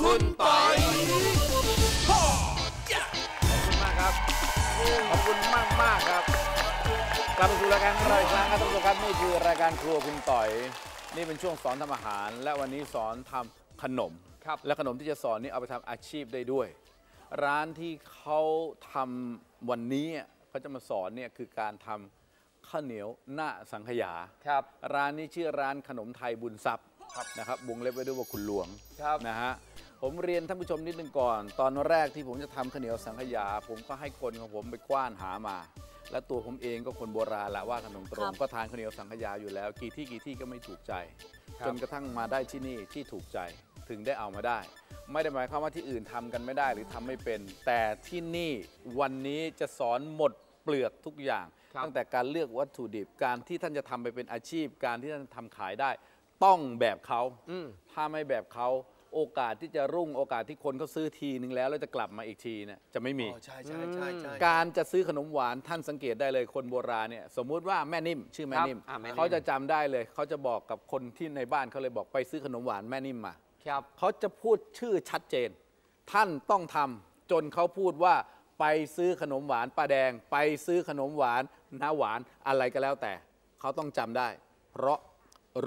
คุณปอยขอบคุณมากครับขอบคุณมากมากๆครับกลับมาสู่รายการของเราอีกครั้งครับท่านผู้ชมครับนี่คือรายการครัวคุณต่อย นี่เป็นช่วงสอนทำอาหาร และวันนี้สอนทำขนมครับและขนมที่จะสอนนี่เอาไปทำอาชีพได้ด้วย ร้านที่เขาทำวันนี้เขาจะมาสอนเนี่ยคือการทำข้าวเหนียวหน้าสังขยาครับร้านนี้ชื่อร้านขนมไทยบุญทรัพย์ นะครับวงเล็บไว้ด้วยว่าคุณหลวงครับนะฮะผมเรียนท่านผู้ชมนิดนึงก่อน ตอนแรกที่ผมจะทำข้าวเหนียวสังขยา ผมก็ให้คนของผมไปกว้านหามา และตัวผมเองก็คนโบราณแหละว่าขนมตรครังบก็ทานข้าวเหนียวสังขยาอยู่แล้ว กี่ที่กี่ที่ก็ไม่ถูกใจครับจนกระทั่งมาได้ที่นี่ที่ถูกใจถึงได้เอามาได้ ไม่ได้หมายความว่าที่อื่นทำกันไม่ได้หรือทำไม่เป็น แต่ที่นี่วันนี้จะสอนหมดเปลือกทุกอย่างครับตั้งแต่การเลือกวัตถุดิบการที่ท่านจะทำไปเป็นอาชีพ การที่ท่านทำขายได้ ต้องแบบเขาอืมถ้าไม่แบบเขาโอกาสที่จะรุ่งโอกาสที่คนเขาซื้อทีนึงแล้วแล้วจะกลับมาอีกทีเนี่ยจะไม่มีอ๋อใช่ใช่ใช่ใช่การจะซื้อขนมหวานท่านสังเกตได้เลยคนโบราณเนี่ยสมมุติว่าแม่นิ่ม ชื่อแม่นิ่มครับอ่าแม่นิ่มเขาจะจำได้เลยเขาจะบอกกับคนที่ในบ้านเขาเลยบอกไปซื้อขนมหวานแม่นิ่มมาครับเขาจะพูดชื่อชัดเจน ท่านต้องทำจนเขาพูดว่าไปซื้อขนมหวานป้าแดง ไปซื้อขนมหวานน้าหวานอะไรก็แล้วแต่เขาต้องจำได้ เพราะ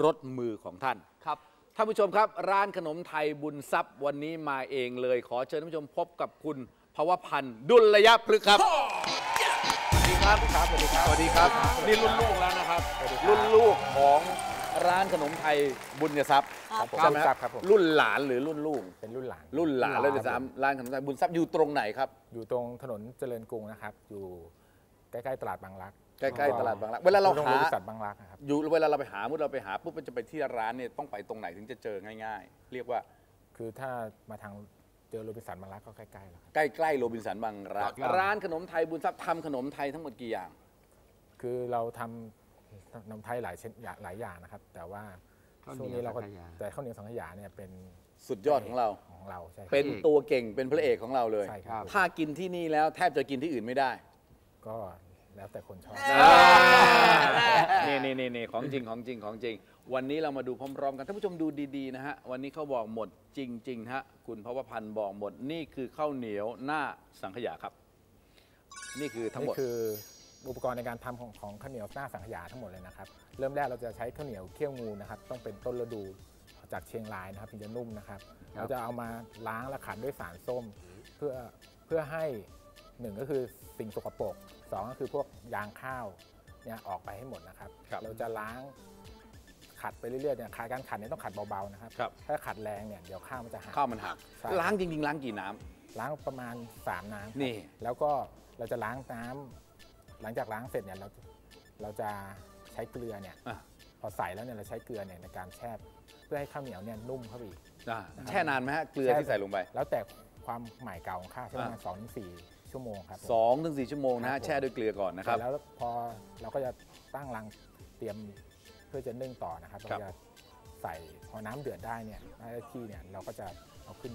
รสมือของท่านครับท่านผู้ชมครับ ร้านขนมไทยบุญทรัพย์วันนี้มาเองเลย ขอเชิญท่านผู้ชมพบกับคุณภวพันธ์ดุลยพฤกษ์ครับสวัสดีครับครับสวัสดีครับ สวัสดีครับ นี่รุ่นลูกแล้วนะครับ รุ่นลูกของร้านขนมไทยบุญทรัพย์ครับผมใช่ไหมครับผมรุ่นหลานหรือรุ่นลูก เป็นรุ่นหลาน รุ่นหลานเลยด้วยซ้ำร้านขนมไทยบุญทรัพย์อยู่ตรงไหนครับ อยู่ตรงถนนเจริญกรุงนะครับ อยู่ใกล้ๆตลาดบางรัก ใกล้ๆตลาดบางรักเวลาเราตรงหาบริษัทบางรักนะครับอยู่เวลาเราไปหาเมื่อเราไปหาปุ๊บมันจะไปที่ร้านเนี่ยต้องไปตรงไหนถึงจะเจอง่าย ๆ เรียกว่า คือถ้ามาทางเจอโรบินสันบางรักก็ใกล้ๆแล้วครับใกล้ๆโรบินสันบางรักครับร้านขนมไทยบุญทรัพย์ทำขนมไทยทั้งหมดกี่อย่าง คือเราทำขนมไทยหลายเช่นหลายอย่างนะครับ แต่ว่าข้าวเหนีช่วงยวนี้เราก็สังขยาแต่ข้าวเหนียวสังขยาเนี่ยเป็นสุดยอดของเราของเราใช่ครับเป็นตัวเก่งเป็นพระเอกของเราเลยใช่ครับถ้ากินที่นี่แล้วแทบจะกินที่อื่นไม่ได้ ก็ แล้วแต่คนชอบ นี่นี่นี่นี่ของจริงของจริงของจริง วันนี้เรามาดูพร้อมๆกันท่านผู้ชมดูดีๆนะฮะ วันนี้เขาบอกหมดจริงๆฮะ คุณพระวพันธ์บอกหมดนี่คือข้าวเหนียวหน้าสังขยาครับ นี่คือทั้งหมนี่ดคืออุปกรณ์ในการทำของของข้าวเหนียวหน้าสังขยาทั้งหมดเลยนะครับ เริ่มแรกเราจะใช้ข้าวเหนียวเคี่ยวงูนะครับ ต้องเป็นต้นฤดูจากเชียงรายนะครับถึงจะนุ่มนะครับเราจะเอามาล้างและขัดด้วยสารส้ม เพื่อเพื่อให้หนึ่งก็คือสิ่งสกปรก สองก็คือพวกยางข้าวเนี่ยออกไปให้หมดนะครับครับเราจะล้างขัดไปเรื่อยๆเนี่ยขัดการขัดเนี่ยต้องขัดเบาๆนะครับครับ ถ้าขัดแรงเนี่ยเดี๋ยวข้าวมันจะหักข้าวมันหักใช่ล้างจริงๆ ล้างกี่น้ำล้างประมาณ 3 น้ำครับนี่แล้วก็เราจะล้างน้ำหลังจากล้างเสร็จเนี่ยเราเราจะใช้เกลือเนี่ยอะพอใส่แล้วเนี่ยเราใช้เกลือเนี่ยในการแช่เพื่อให้ข้าวเหนียวเนี่ยนุ่มเข้าไปอีกอ่าแช่นานไหมฮะเกลือที่ใส่ลงไป แล้วแต่ความใหม่เก่าของข้าวใช้ประมาณอะสองถึงสี่ ชั่วโมงครับผมสองถึงสี่ชั่วโมงนะครัฮะบผมแช่ด้วยเกลือก่อนนะครับเสร็จแล้วพอเราก็จะตั้งรังเตรียมเพื่อจะนึ่งต่อนะครับครัเราบจะใส่พอน้ำเดือดได้เนี่ยหน้าที่เนี่ยเราก็จะเอาขึ้น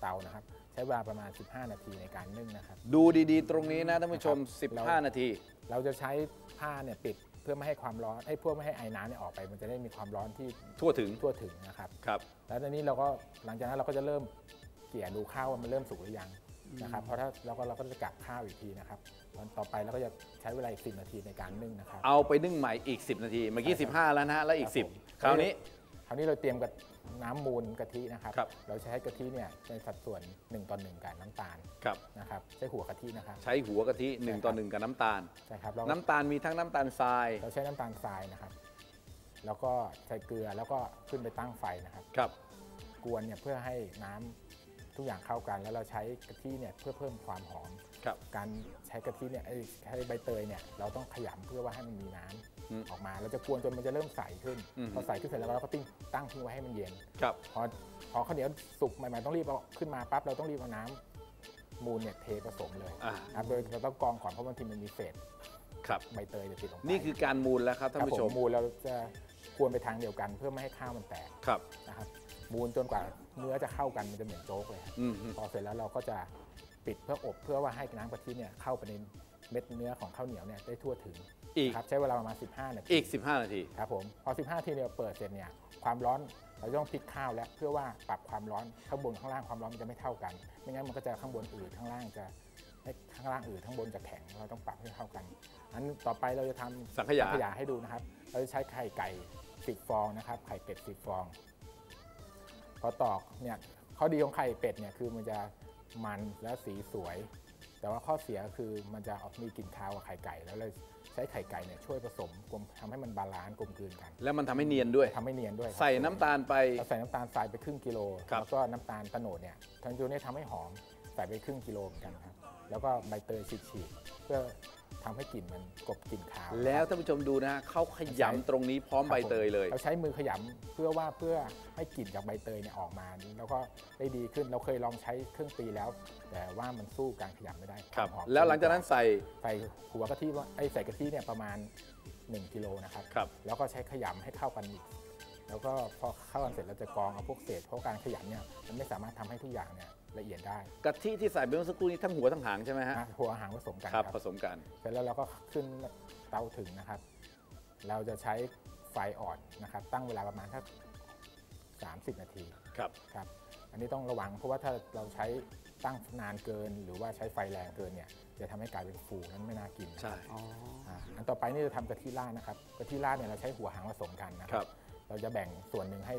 เตานะครับ ใช้เวลาประมาณ 15 นาทีในการนึ่งนะครับ ดูดีๆ ตรงนี้นะท่านผู้ชมเรา15 นาที เราจะใช้ผ้าเนี่ยปิดเพื่อไม่ให้ความร้อนให้พวกไม่ให้ไอ้น้ำเนี่ยออกไป มันจะได้มีความร้อนที่ทั่วถึงทั่วถึงนะครับครับ แล้วตอนนี้เราก็หลังจากนั้นเราก็จะเริ่มเกี่ยดูข้าวว่ามันเริ่มสุกหรือยัง นะครับเพราะถ้าเราก็เราก็จะกักข้าวอีกทีนะครับตอนต่อไปเราก็จะใช้เวลาอีก10 นาทีในการนึ่งนะครับ เอาไปนึ่งใหม่อีก 10 นาที เมื่อกี้ใช่ครับ15 แล้วนะฮะแล้วอีก ครับผม 10 คราวนี้ คราวนี้เราเตรียมกับน้ำมูลกะทินะครับ ครับ เราใช้กะทิเนี่ยในสัดส่วน1ต่อ1กับน้ำตาลครับนะครับใช้หัวกะทินะครับใช้หัวกะทิ1ต่อ1กับน้ำตาล ใช่ครับเราน้ำตาลมีทั้งน้ำตาลทรายเราใช้น้ำตาลทรายนะครับ แล้วก็ใช้เกลือแล้วก็ขึ้นไปตั้งไฟนะครับ ครับ กวนเนี่ยเพื่อให้น้ำ ทุกอย่างเข้ากัน แล้วเราใช้กะทิเนี่ยเพื่อเพิ่มความหอม ครับ การใช้กะทิเนี่ยไอ้ใช้ใบเตยเนี่ยเราต้องขยำเพื่อว่าให้มันมีน้ำอืมออกมา เราจะกวนจนมันจะเริ่มใสขึ้น อืม พอใสขึ้นเสร็จแล้วเราก็ติ้งตั้งทิ้งไว้ให้มันเย็น ครับ พอพอข้าวเหนียวสุกใหม่ๆต้องรีบเอาขึ้นมาปั๊บเราต้องรีบเอาน้ำมูลเนี่ยเทผสมเลยอ่านะครับโดยเราต้องกรองก่อนเพราะบางทีมันมีเศษครับ ใบเตยเนี่ยติดลงไปนี่คือการมูลแล้วครับท่านครับผู้ชผมมมูลเราจะกวนไปทางเดียวกัน เพื่อไม่ให้ข้าวมันแตกครับ นะครับ มูลจนกว่าเนื้อจะเข้ากันมันจะเหมือนโจ๊กเลยครับอืมพอเสร็จแล้วเราก็จะปิดเพื่ออบเพื่อว่าให้น้ำกะทิเนี่ยเข้าไปในเม็ดเนื้อของข้าวเหนียวเนี่ยได้ทั่วถึงอีกนะครับใช้เวลาประมาณ 15 นาที อีก 15 นาที ครับผม พอ 15 นาทีเนี่ยเปิดเสร็จเนี่ยความร้อนเราต้องพลิกข้าวแล้วเพื่อว่าปรับความร้อนข้างบนข้างล่างความร้อนมันจะไม่เท่ากัน ไม่งั้นมันก็จะข้างบนอืดข้างล่างจะให้ข้างล่างอืดข้างบนจะแข็งเราต้องปรับให้เท่ากันอันต่อไปเราจะทำสังขยาขยาให้ดูนะครับ เราจะใช้ไข่ไก่สิบฟองนะครับไข่เป็ดสิบฟอง พอตอกเนี่ยข้อดีของไข่เป็ดเนี่ยคือมันจะมันและสีสวย แต่ว่าข้อเสียคือมันจะออกมีกลิ่นคาวกับไข่ไก่ แล้วเลยใช้ไข่ไก่เนี่ยช่วยผสมกลมทำให้มัน balance กลมกลืนกัน แล้วมันทำให้เนียนด้วย ทำให้เนียนด้วยครับใส่น้ำตาลไป เราใส่น้ำตาลทรายไปครึ่งกิโล ครับ แล้วก็น้ำตาลโตนดเนี่ยทั้งกิโลเนี่ยทำให้หอมใส่ไปครึ่งกิโลเหมือนกันครับ แล้วก็ใบเตยฉีกๆเพื่อทำให้กลิ่นมันกลบกลิ่นคาว แล้วท่านผู้ชมดูนะเขาขยำตรงนี้พร้อมใบเตยเลย เราใช้มือขยำเพื่อว่าเพื่อให้กลิ่นจากใบเตยเนี่ยออกมา แล้วก็ได้ดีขึ้นเราเคยลองใช้เครื่องตีแล้ว แต่ว่ามันสู้การขยำไม่ได้ครับวามหอมแล้วหลังจากนั้นใส่ใส่หัวกะทิว่าไอ้ใส่กะทิเนี่ยประมาณ 1กิโลนะครับครับแล้วก็ใช้ขยำให้เข้ากันอีกแล้วก็พอเข้ากันเสร็จเราจะกรองเอาพวกเศษเพราะการขยำเนี่ยมันไม่สามารถทำให้ทุกอย่างเนี่ย ละเอียดได้กะทิที่ใส่ไปเมื่อสักครู่นี้ทั้งหัวทั้งหางใช่ไหมฮะนะหัวหางผสมกันครับครับผสมกันเสร็จแล้วเราก็ขึ้นเตาถึงนะครับ เราจะใช้ไฟอ่อนนะครับ ตั้งเวลาประมาณสัก30 นาทีครับครับ อันนี้ต้องระวังเพราะว่าถ้าเราใช้ตั้งนานเกิน หรือว่าใช้ไฟแรงเกินเนี่ยจะทำให้กลายเป็นฟูนั้นไม่น่ากินนะใช่ครับอ่าอันต่อไปนี่จะทำกะทิราดนะครับกะทิราดเนี่ยเราใช้หัวหางผสมกันนะคครัรับบเราจะแบ่งส่วนหนึ่งให้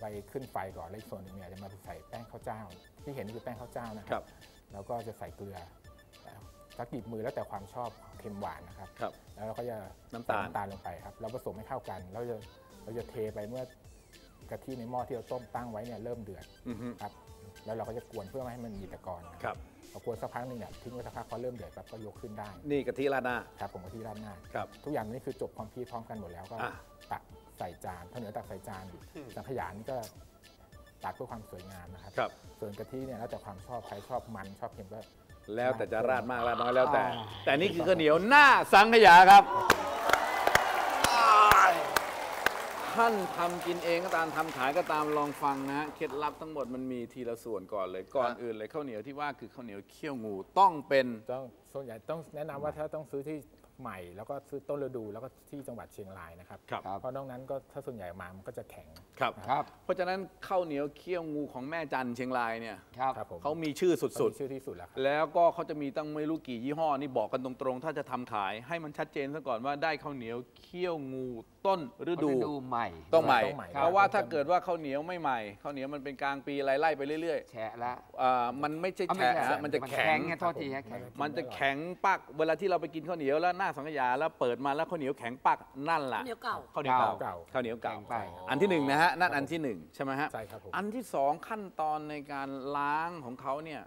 ไปขึ้นไฟก่อนแล้วอีกส่วนหนึ่งเนี่ยจะมาใส่แป้งข้าวเจ้า ที่เห็นนี่คือแป้งข้าวเจ้านะคครัรับแล้วก็จะใส่เกลือสักหยิบมือแล้วแต่ความชอบเค็มหวานนะครับครับ แล้วเราก็จะน้ำตาลใส่น้ำตาลลงไปครับเราผสมให้เข้ากันเราจะเราจะเทไปเมื่อกะทิในหม้อที่เราต้มตั้งไว้เนี่ยเริ่มเดือดอือฮึครับแล้วเราก็จะกวนเพื่อไม่ให้มันมีตะกอนนะครับพอกวนสักพักหนึงเนี่ยทิ้งไว้สักพักพอเริ่มเดือดปั๊บก็ยกขึ้นได้ นี่กะทิราดหน้าครับผมกะทิราดหน้าครับทุกอย่างนี่คือจบความพีพร้อมกันหมดแล้วก็อะตัก ใส่จานข้าวเหนียวตักใส่จานสังขยานี่ก็ตักเพื่อความสวยงามนะครับ ครับ ส่วนกะทิเนี่ยแล้วแต่ความชอบใครชอบมันชอบเค็มก็แล้วแต่จะราดมากราดน้อยแล้วแต่ แต่นี่คือข้าวเหนียวหน้าสังขยาครับท่านทำกินเองก็ตามทำขายก็ตามลองฟังนะฮะเคล็ดลับทั้งหมดมันมีทีละส่วนก่อนเลยก่อนอื่นเลยข้าวเหนียวที่ว่าคือข้าวเหนียวเคี่ยวงูต้องเป็นต้องส่วนใหญ่ต้องแนะนำว่าถ้าต้องซื้อที่ ใหม่ แล้วก็ซื้อต้นฤดู แล้วก็ที่จังหวัดเชียงรายนะครับ ครับ เพราะนอกนั้นก็ถ้าส่วนใหญ่มามันก็จะแข็ง ครับ ครับ เพราะฉะนั้นข้าวเหนียวเคี่ยวงูของแม่จันเชียงรายเนี่ยครับ ครับผมเขามีชื่อสุสุดดชื่อที่สุดแล้วครับ ๆ แล้วก็เขาจะมีตั้งไม่รู้กี่ยี่ห้อนี่บอกกันตรงๆ ถ้าจะทำขายให้มันชัดเจนซะก่อนว่าได้ข้าวเหนียวเคี่ยวงูต้นฤดูดูใหม่ ต้องใหม่ ต้องใหม่ เพราะว่าครับถ้าเกิดว่าข้าวเหนียวไม่ใหม่ข้าวเหนียวมันเป็นกลางปีไล่ๆไปเรื่อยแฉะละๆอ่ามันไม่ใช่เอาไม่แฉะใช่ฮะมันจะแข็ง ไงโทษทีฮะแข็ง มันจะแข็งปักเวลาที่เราไปกินข้าวเหนียวแล้วหน้าสังขยาแล้วเปิดมาแล้วข้าวเหนียวแข็งปักนั่นแหละข้าวเหนียวเก่าข้าวเหนียวเก่าเก่าข้าวเหนียวเก่าแข็งไปอันที่หนึ่งนะฮะนั่นอันที่หนึ่งใช่ไหมฮะใช่ครับผมอันที่สองขั้นตอนในการล้างของเขาเนี่ย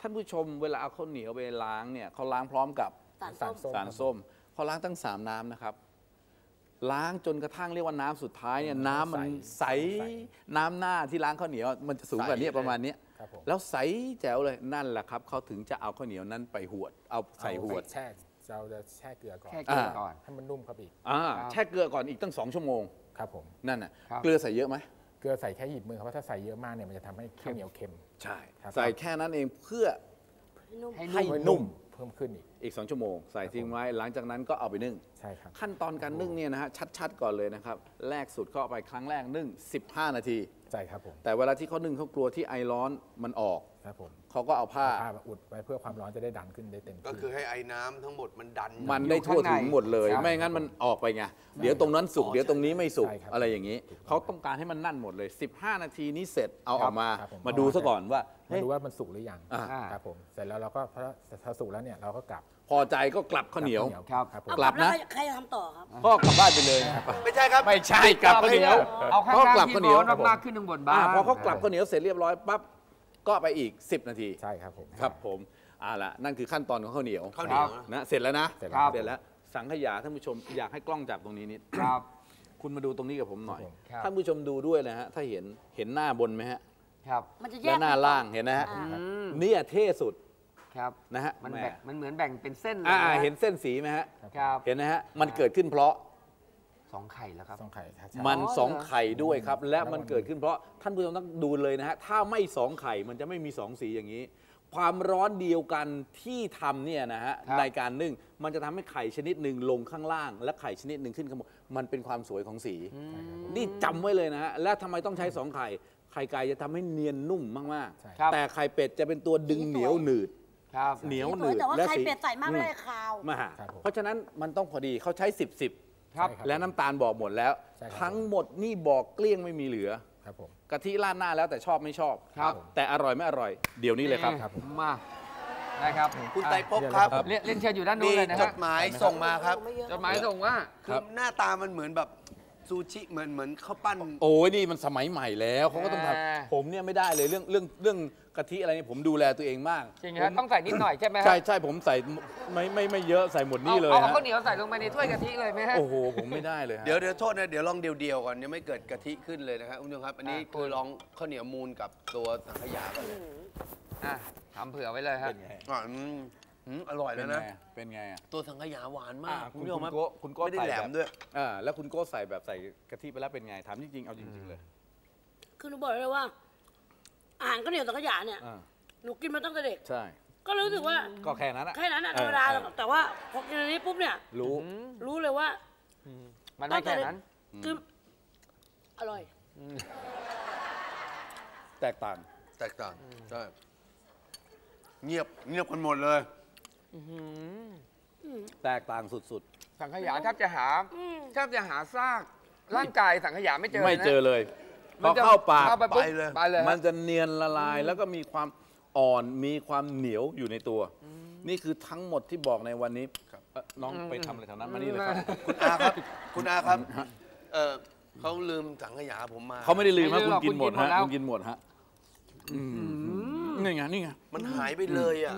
ท่านผู้ชมเวลาเอาข้าวเหนียวไปล้างเนี่ยเขาล้างพร้อมกับสารส้มสารส้มเขาล้างตั้งสามน้ำนะครับล้างจนกระทั่งเรียกว่าน้ำสุดท้ายเนี่ยน้ำมันใสใสน้ำหน้าที่ล้างข้าวเหนียวมันจะสูงกว่านี้ประมาณเนี้ยครับผมแล้วใสแจ๋วเลยนั่นแหละครับเขาถึงจะเอาข้าวเหนียวนั้นไปหวด เอาใส่หวดแช่ เราจะแช่เกลือก่อนแค่เกลือก่อน ให้มันนุ่มครับอีกอ่าครับแช่เกลือก่อนอีกตั้งสองชั่วโมงครับผมนั่นน่ะครับเกลือใส่เยอะไหมเกลือใส่แค่หยิบมือครับเพราะถ้าใส่เยอะมากเนี่ยมันจะทำให้ข้าวเหนียวเค็มใช่ครับใส่แค่นั้นเองเพื่อนุ่มให้ให้นุ่มนุ่มเพิ่มขึ้นอีกอีก2ชั่วโมงใส่ทิ้งไว้หลังจากนั้นก็เอาไปนึ่งใช่ครับขั้นตอนการนึ่งเนี่ยนะฮะชัดๆ ก่อนเลยนะครับแรกสุดก็เอาไปครั้งแรกนึ่ง 15 นาทีใช่ครับผมแต่เวลาที่เขานึ่งเขากลัวที่ไอร้อนมันออก ครับผมเขาก็เอาผ้าผ้ามาอุดไว้เพื่อความร้อนจะได้ดันขึ้นได้เต็มที่ก็คือให้ไอ้น้ำทั้งหมดมันดัน มันได้ทั่วถึงหมดเลยใช่ไม่งั้นมันออกไปไง เดี๋ยวตรงนั้นสุก เดี๋ยวตรงนี้ไม่สุกใช่ครับอะไรอย่างนี้ เขาต้องการให้มันนั่นหมดเลย 15 นาทีนี้เสร็จ เอาออกมา ครับผม มาดูซะก่อนว่ามาเฮ้ย ดูว่ามันสุกหรือยังอ่า ครับผมเสร็จแล้วเราก็พอถ้าสุกแล้วเนี่ยเราก็กลับพอใจก็กลับข้าวเหนียว ครับ ครับผมเอากลับนะแวใครจะทำต่อครับ ก็กลับบ้านไปเลยไม่ใช่ครับ ไม่ใช่กลับข้าวเหนียวเอาข้างก็กลัล่าบงที่ข้าวเหนียวร้อนมากขึ้นข้างบนบ้าอ่าง พอเขากลับข้าวเหนียวเสร็จเรียบร้อยปั๊บ ก็ไปอีก 10 นาที ใช่ครับผม ครับผมอ่าละนั่นคือขั้นตอนของข้าวเหนียวข้าวเหนียวครับนะ เสร็จแล้วนะ เสร็จแล้ว เสร็จแล้ว สังขยาท่านผู้ชมอยากให้กล้องจับตรงนี้นิดครับ คุณมาดูตรงนี้กับผมหน่อยครับท่านผู้ชมดูด้วยนะฮะ ถ้าเห็น เห็นหน้าบนไหมฮะ ครับ มันจะแยและกหน้าล่าง เห็นนะฮะอ่าอืมเนี่ยเท่สุดครับนะฮะมันแหแบ่งมันเหมือนแบ่งเป็นเส้นเลยอ่านะเห็นเส้นสีไหมฮะครับเห็นนะฮะ มันเกิดขึ้นเพราะ สองไข่แล้วครับต้องไข่ใช่ มันอ๋อสองเหรอไข่ด้วยครับ และแล้วมัมันนเกิดขึ้นเพราะท่านผู้ชมต้องดูเลยนะฮะถ้าไม่สองไข่มันจะไม่มีสองสีอย่างนี้ ความร้อนเดียวกันที่ทำเนี่ยนะฮะครับ ในการนึ่งมันจะทำให้ไข่ชนิดหนึ่งลงข้างล่าง และไข่ชนิดหนึ่งขึ้นข้างบนมันเป็นความสวยของสี นี่จำไว้เลยนะฮะและทำไมต้องใช้สองไข่ ไข่ไก่จะทำให้เนียนนุ่มมากใช่ ครับ ๆแต่ไข่เป็ดจะเป็นตัวดึงเหนียวหนืด ครับ เหนียวสหนืวยดแต่ว่าและไข่สี เป็ดใส่มากไม่ได้คาวมาครับผม เพราะฉะนั้นมันต้องพอดีเขาใช้ 10 10 ครับใช่ครับและน้ำตาลบอกหมดแล้ว ใช่ครับ ทั้งหมดนี่บอกเกลี้ยงไม่มีเหลือ ครับผม กะทิราดหน้าแล้วแต่ชอบไม่ชอบ ครับ แต่อร่อยไม่อร่อย เดี๋ยวนี้เลยครับ ครับผม มาได้ครับคุณไตรภพครับเรียนเรียนเชิญอยู่ด้านนู้มีนเลยนะจฮะดหมายส่งมาครับจดหมายส่งว่า คือหน้าตามันเหมือนแบบซูชิเหมือนเหมือนข้าวปั้น โอ้ยนี่มันสมัยใหม่แล้วเขาก็ต้องทแหมำผมเนี่ยไม่ได้เลยเรื่องเรื่องเรื่อง กะทิอะไรนี่ผมดูแลตัวเองมากจริงฮะต้องใส่นิดหน่อยใช่ไหมฮะใช่ใช่ผมใส่ไม่ไม่ไม่เยอะใส่หมดนี่เลยเอาเอาฮะข้าวเหนียวใส่ลงไปในถ้วยกะทิเลยไหมฮะ โอ้โหผมไม่ได้เลยฮะ เดี๋ยวเดี๋ยวโทษนะ เดี๋ยวลองเดียวๆก่อนยังไม่เกิดกะทิขึ้นเลยนะครับคุณผู้ชมครับ อันนี้อะคือลองข้าวเหนียวมูลกับตัวสังขยาก่อนเลยอะทำเผื่อไว้เลยฮะ เป็นไงอะอืมอืมอร่อยเป็แล้นวไงนะ เป็นไงอะตัวสังขยาหวานมาอะกคุคุณณผู้ชมครับคุณโก้คุณโก้ไม่ได้ใส่แหลแบบมด้วย อ่าแล้วคุณโก้ใส่แบบใส่กะทิไปแล้วเป็นไงถามจริงๆเอาจริงๆเลย คือหนูบอกเลยว่า อาหารข้าวเหนียวสังขยาเนี่ยอ่าหนูกินมาตั้งแต่เด็ก ใช่ ก็รู้สึกว่าก็แค่นั้นอะ แค่นั้นน่ะเอธรอรมดาเออ แต่ว่าพอกินอันนี้ปุ๊บเนี่ย รู้ รู้เลยว่ามันไม่แค่นั้น คืออร่อย แตกต่าง แตกต่างใช่เงียบเงียบกันหมดเลย แตกต่างสุดสังขยาแทบจะหาแทบจะหาซากร่างกายสังขยาไม่เจอๆ ไม่นะเจอเลย พมัอนจะเข้าปากเข้าไปปุ๊บไปเลยไปเลยมันจะเนียนละลาย แล้วก็มีความอ่อนมีความเหนียวอยู่ในตัว นี่คือทั้งหมดที่บอกในวันนี้เอ่อน้องไปทำอะไรแถวนั้นมานี่เลยครับคุณอาครับ คุณอาครับ เออเขาลืมสังขยาผมมา เขาไม่ได้ลืมไม่ฮะลืมคุณหรอกกินหมดคุณกินหมดฮะแล้วคุณกินหมดฮะอืมนี่ไงนี่ไงมันหายไปเลยอะ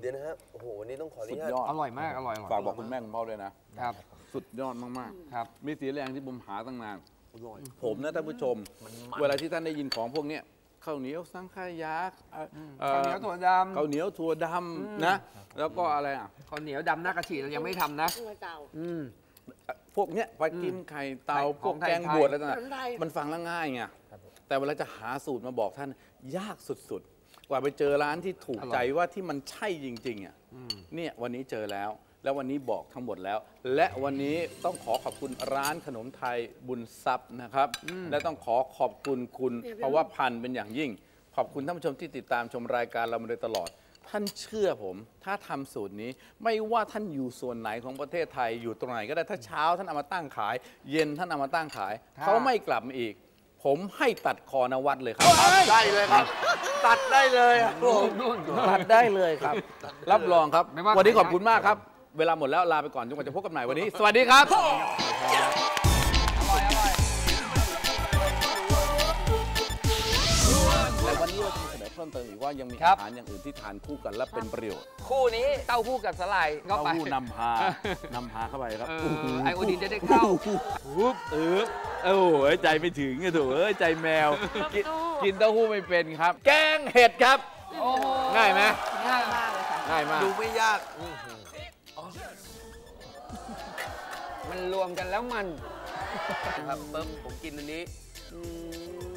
เดี๋ยวนะครับ โอ้โห วันนี้ต้องขออนุสุดญาต ยอดอร่อยมาก อร่อยมากฝากบอกคุณแม่คุณพ่อด้วยนะ ครับ สุดยอดมากครับ ๆ มีสีแรงที่ผมหาตั้งนานอร่อย ผมนะท่านผู้ชม เวลาที่ท่านได้ยินของพวกเนี้ยข้าวเหนียวสังขยาเอ่อเอ่อข้าวเหนียวถั่วดข้าวเหนียวถั่วดำนะ แล้วก็อะไรอะำข้าวเหนียวดำหน้ากะทิเรายังไม่ทำนะข้าวเหนียวเต่าอืมพวกเนี้ยไปกินไข่เตาไข่พวกของไทยแกงบวชอะไรต่างขนมไทยๆมันฟังแล้วง่ายไงครับผมแต่เวลาจะหาสูตรมาบอกท่านยากสุดๆก ว่าไปเจอร้านที่ถูกอร่อยใจว่าที่มันใช่จริงๆอะเนี่ยวันนี้เจอแล้ว แล้ววันนี้บอกทั้งหมดแล้ว และวันนี้ต้องขอขอบคุณร้านขนมไทยบุญทรัพย์นะครับ และต้องขอขอบคุณคุณภาวะพันธ์เป็นอย่างยิ่ง ขอบคุณท่านผู้ชมที่ติดตามชมรายการเรามาโดยตลอด ท่านเชื่อผม ถ้าทำสูตรนี้ไม่ว่าท่านอยู่ส่วนไหนของประเทศไทยอยู่ตรงไหนก็ได้ถ้าเช้าท่านเอามาตั้งขาย เย็นท่านเอามาตั้งขายค่ะเขาไม่กลับมาอีก ผมให้ตัดคอนวัดเลยครับ ได้เลยครับ ตัดได้เลยอะนู่นตัดได้เลยครับ รับรองครับไม่ว่าวันนี้ใครขอบคุณมากครับ เวลาหมดแล้วลาไปก่อนจนกว่าจะพบกันใหม่วันนี้ สวัสดีครับ พิ่มเติมอีกว่ายังมีครัอาบหารอย่างอื่นที่ทานคู่กันและเป็นประโยชน์ คู่นี้เต้าหู้กับสลายเข้าเต้าไปหู้นำพานำพาเข้าไปครับเออไอโอดีนจะได้เข้าปุ๊บเออโอ้โหใจไม่ถึงไงถูกเอ้ยใจแมวกินกินเต้าหู้ไม่เป็นครับ แกงเห็ดครับโอ้โหง่ายไหมง่ายมากเลยค่ะง่ายมากดูไม่ยากมันรวมกันแล้วมันนะครับปึ๊บผมกินอันนี้อืมยัง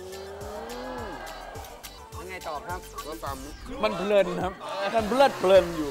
ไงต่อครับก็ตามมันเพลินครับมันเพลิดเพลินอยู่